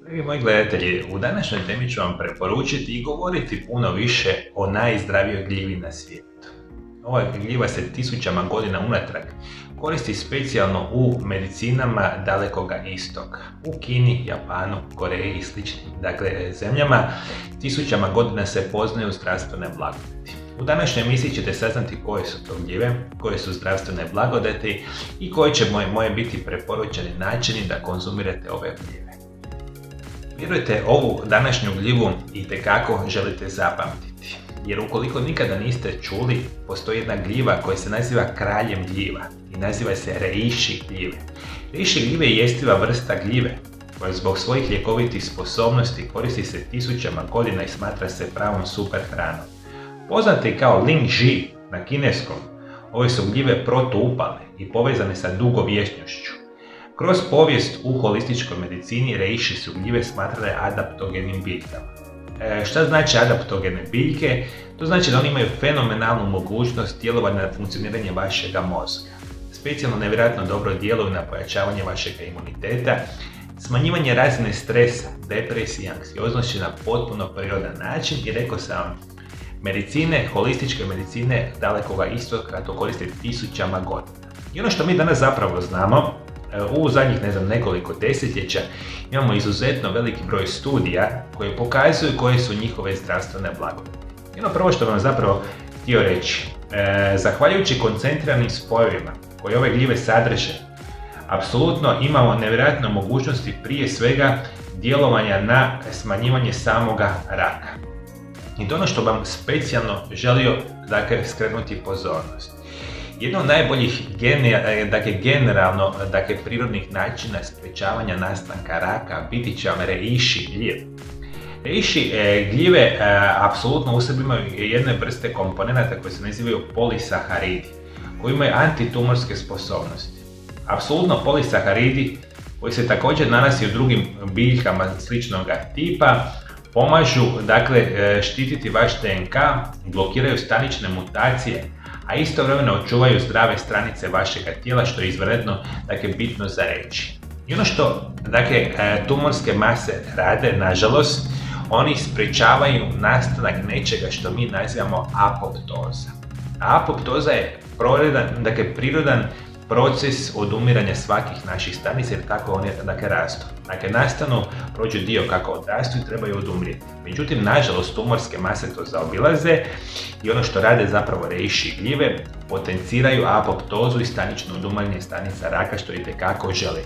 Dragi moji gledatelji, u današnjoj temi ću vam preporučiti i govoriti puno više o najzdravijoj gljivi na svijetu. Ova gljiva se tisućama godina unatrag koristi specijalno u medicinama dalekoga istoka. U Kini, Japanu, Koreji i sličnim dakle, zemljama tisućama godina se poznaju zdravstvene blagodati. U današnjoj emisiji ćete saznati koje su to gljive, koje su zdravstvene blagodati i koji će moje, moje biti preporučeni načini da konzumirate ove gljive. Vjerujte, ovu današnju gljivu i tekako želite zapamtiti. Jer ukoliko nikada niste čuli, postoji jedna gljiva koja se naziva kraljem gljiva i naziva se reishi gljive. Reishi gljive je jestiva vrsta gljive koja zbog svojih ljekovitih sposobnosti koristi se tisućama godina i smatra se pravom super hranom. Poznate kao Ling Ji na kineskom, ove su gljive protuupalne i povezane sa dugovječnošću. Kroz povijest u holističkoj medicini reishi su gljive smatrale adaptogenim biljkama. E, šta znači adaptogene biljke? To znači da oni imaju fenomenalnu mogućnost djelovanja na funkcioniranje vašeg mozga. Specijalno nevjerojatno dobro djeluju na pojačavanje vašeg imuniteta, smanjivanje razine stresa, depresije i anksioznosti na potpuno prirodan način i rekao sam medicine, holističke medicine dalekoga istoka to koriste tisućama godina. I ono što mi danas zapravo znamo, u zadnjih ne znam, nekoliko desetljeća imamo izuzetno veliki broj studija koje pokazuju koje su njihove zdravstvene blagodati. Ono prvo što vam zapravo htio reći, e, zahvaljujući koncentriranim spojevima koje ove gljive sadrže, apsolutno imamo nevjerojatne mogućnosti prije svega djelovanja na smanjivanje samoga raka. I to ono što vam specijalno želio dakle, skrenuti pozornost. Jedno od najboljih e, dakle, generalno dakle, prirodnih načina sprečavanja nastanka raka biti će vam reishi gljiv. Reishi e, gljive e, apsolutno u sebi imaju jedne vrste komponenta koje se nazivaju polisaharidi, koji imaju antitumorske sposobnosti. Apsolutno polisaharidi koji se također nalazi u drugim biljkama sličnog tipa, pomažu dakle, štititi vaš DNK, blokiraju stanične mutacije, a istovremeno očuvaju zdrave stranice vašeg tijela što je izvanredno dakle, bitno za reći. I ono što dakle, e, tumorske mase rade, nažalost, oni sprečavaju nastanak nečega što mi nazivamo apoptoza. apoptoza je dakle, prirodan proces odumiranja svakih naših stanica jer tako oni dakle, rastu. Dakle, nastanu, prođu dio kako odrastu i trebaju odumrijeti. Međutim, nažalost, tumorske mase to zaobilaze i ono što rade zapravo reiši gljive, potenciraju apoptozu i stanično odumiranje stanica raka što i tekako žele.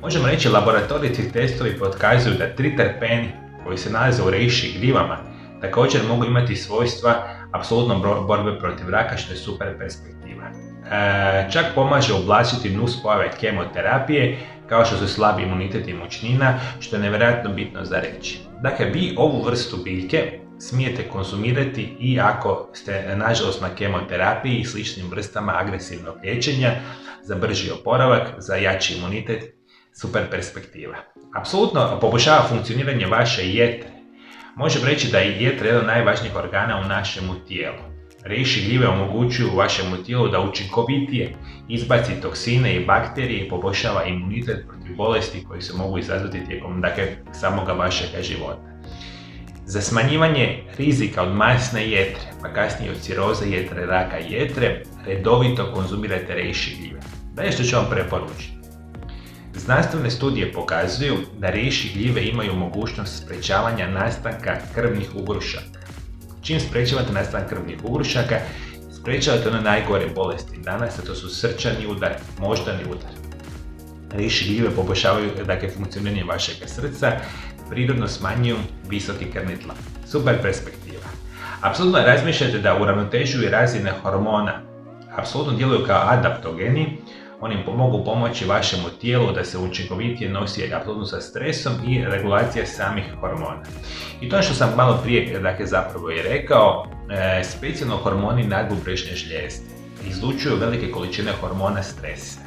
Možemo reći, laboratorijski testovi potkazuju da tri terpeni koji se nalaze u reiši gljivama također mogu imati svojstva apsolutno borbe protiv raka što je super perspektiva. E, čak pomaže ublažiti nuspojave kemoterapije kao što su slabi imunitet i mučnina, što je nevjerojatno bitno za reći. Dakle, vi ovu vrstu biljke smijete konzumirati i ako ste nažalost na kemoterapiji i sličnim vrstama agresivnog liječenja za brži oporavak, za jači imunitet, super perspektiva. Apsolutno poboljšava funkcioniranje vaše jetre. Možemo reći da je jetra jedan od najvažnijih organa u našemu tijelu. Reši gljive omogućuju vašemu tijelu da učinkovitije izbaci toksine i bakterije i poboljšava imunitet protiv bolesti koji se mogu izazvati tijekom dakle, samoga vašega života. Za smanjivanje rizika od masne jetre, pa kasnije od ciroze jetre, raka jetre, redovito konzumirajte reishi gljive. je što ću vam preporučiti. Znanstvene studije pokazuju da reishi gljive imaju mogućnost sprečavanja nastanka krvnih ugrušaka Čim sprečavate nastanak krvnih ugrušaka, sprečavate one najgore bolesti danas, a to su srčani udar, moždani udar. Riši gljive poboljšavaju dakle, funkcioniranje vašeg srca, prirodno smanjuju visoki krvni tlak. Super perspektiva. Apsolutno razmišljate da uravnotežuju razine hormona. Apsolutno djeluju kao adaptogeni, oni mogu pomoći vašemu tijelu da se učinkovitije nosi apsolutno sa stresom i regulacija samih hormona. I to što sam malo prije dakle, zapravo i rekao, e, specijalno hormoni nadbubrežne žlijezde izlučuju velike količine hormona stresa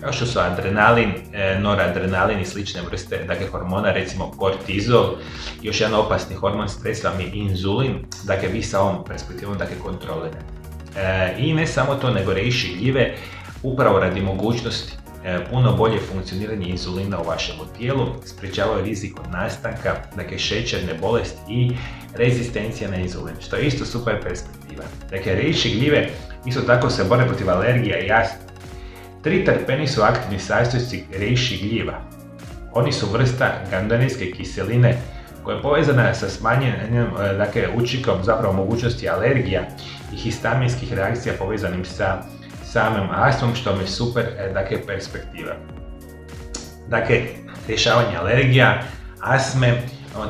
kao što su adrenalin, e, noradrenalin i slične vrste dakle, hormona, recimo kortizol, još jedan opasni hormon stresa vam je inzulin, dakle vi sa ovom perspektivom dakle, kontrolirate. E, I ne samo to, nego reši gljive upravo radi mogućnosti e, puno bolje funkcioniranje insulina u vašem tijelu, sprečavaju rizik od nastanka, dakle šećerne bolesti i rezistencija na insulin, što je isto super perspektiva. Dakle, rejiši gljive isto tako se bore protiv alergija i astma. Tri terpeni su aktivni sastojci rejiši gljiva. Oni su vrsta gandanijske kiseline koja je povezana sa smanjenjem e, dakle, učinkom zapravo mogućnosti alergija i histaminskih reakcija povezanim sa samim astmom, što mi je super e, dakle, perspektiva. Dakle, rješavanje alergija, astme,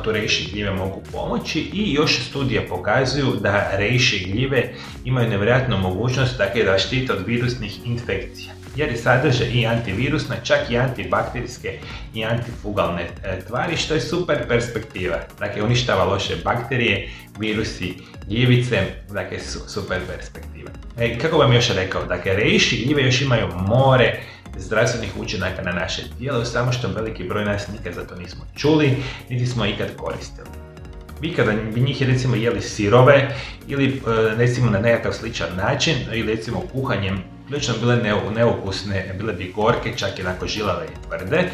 tu rejiši gljive mogu pomoći i još studije pokazuju da rejiši gljive imaju nevjerojatnu mogućnost dakle, da štite od virusnih infekcija jer sadrže i antivirusne, čak i antibakterijske i antifugalne e, tvari, što je super perspektiva. Dakle, uništava loše bakterije, virusi, gljivice, dakle, super perspektiva. E, kako vam još rekao, dakle, reiši gljive još imaju more zdravstvenih učinaka na naše tijelo, samo što veliki broj nas nikad za to nismo čuli, niti smo ikad koristili. Vi kada bi njih recimo jeli sirove ili e, recimo na nekakav sličan način ili recimo kuhanjem prilično bile neukusne, bile bi gorke, čak jednako žilave i tvrde.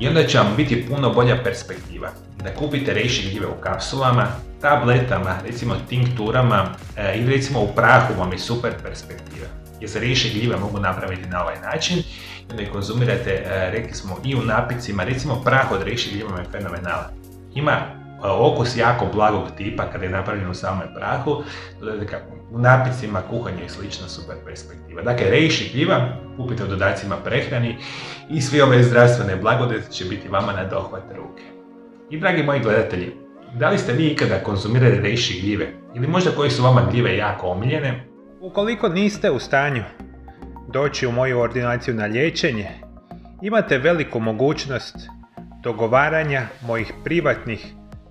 I onda će vam biti puno bolja perspektiva. Da kupite reishi gljive u kapsulama, tabletama, recimo tinkturama e, ili recimo u prahu vam je super perspektiva. Jer se reishi gljive mogu napraviti na ovaj način i ih konzumirate, e, rekli smo, i u napicima, recimo prah od reishi gljiva je fenomenalan. Ima okus jako blagog tipa kada je napravljen u samom prahu, u napicima, kuhanje i slično super perspektiva. Dakle, rejiši gljiva, kupite u dodacima prehrani i svi ove zdravstvene blagodeti će biti vama na dohvat ruke. I dragi moji gledatelji, da li ste vi ikada konzumirali rejiši gljive ili možda koji su vama gljive jako omiljene? Ukoliko niste u stanju doći u moju ordinaciju na liječenje, imate veliku mogućnost dogovaranja mojih privatnih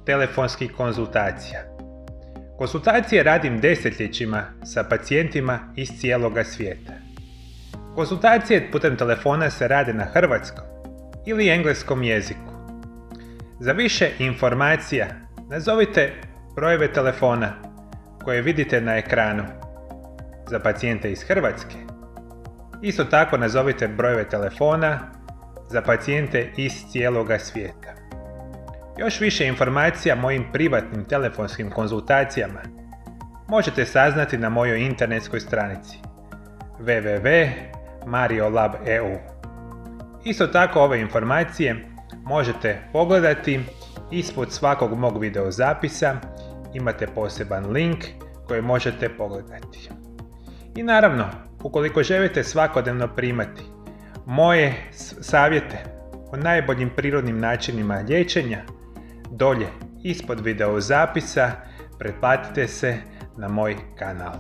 telefonskih konzultacija. Konsultacije radim desetljećima sa pacijentima iz cijeloga svijeta. Konsultacije putem telefona se rade na hrvatskom ili engleskom jeziku. Za više informacija nazovite brojeve telefona koje vidite na ekranu za pacijente iz Hrvatske. Isto tako nazovite brojeve telefona za pacijente iz cijeloga svijeta. Još više informacija mojim privatnim telefonskim konzultacijama možete saznati na mojoj internetskoj stranici www.mariolab.eu. Isto tako ove informacije možete pogledati ispod svakog mog video zapisa imate poseban link koji možete pogledati. I naravno, ukoliko želite svakodnevno primati moje savjete o najboljim prirodnim načinima liječenja, dolje ispod video zapisa pretplatite se na moj kanal.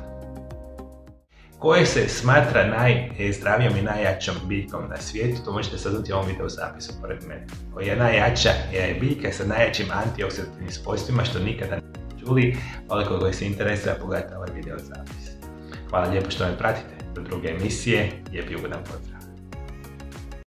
Koje se smatra najzdravijom i najjačom biljkom na svijetu, to možete saznati u ovom video zapisu pored mene. Koja je najjača je biljka sa najjačim antioksidativnim svojstvima što nikada ne čuli, ali koji se interesira pogledajte ovaj video zapis. Hvala lijepo što me pratite do druge emisije, lijep ugodan pozdrav.